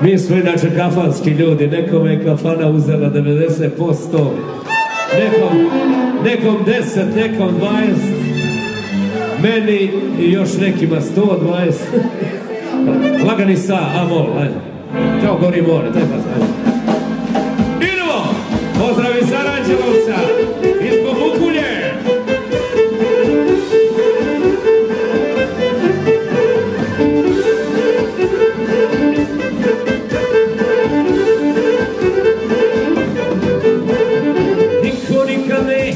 Mi smo inače kafanski ljudi, nekome je kafana uzela 90%, nekom, nekom 10, nekom 20, meni i još nekima 120. Lagani sa, amol, ajde. Kao gori more, daj pas, ajde. Idemo! Pozdrav iz Saranđelovca,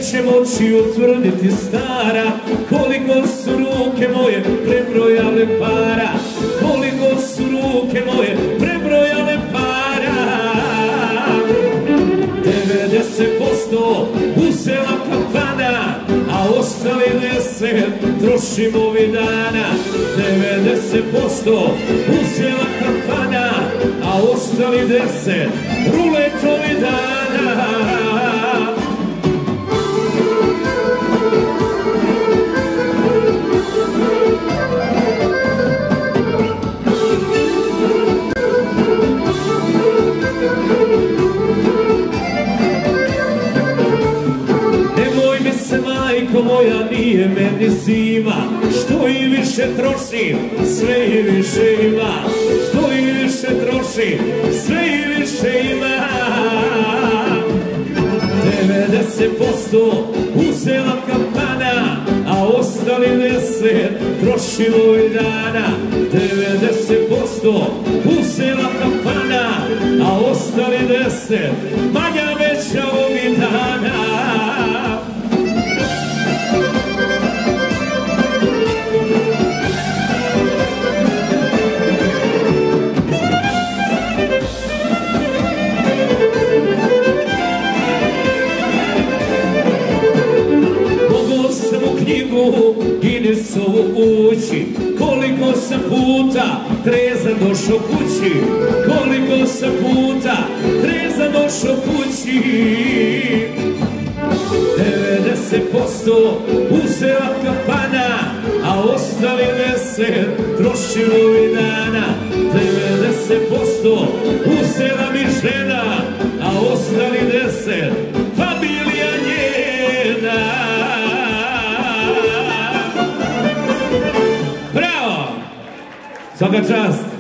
neće moći utvrditi stara. Koliko su ruke moje prebrojale para. Koliko su ruke moje prebrojale para. 90% uzela kafana A ostali deset trošim ovih dana. 90% uzela kafana A ostali deset rulet ovih dana majko moja nije meni zima. Što i više trošim, sve i više ima. Što i više trošim, sve i više ima. 90% uzela kampana A ostali 10 trošim ovih dana. 90% uzela kampana A ostali 10 u knjigu Guinnessovu ući Koliko sam puta trezan došao kući. Koliko sam puta trezan došao kući. 90% uzela kapana A ostali deset trošim ovih dana. 90% uzela mi žena Cały czas.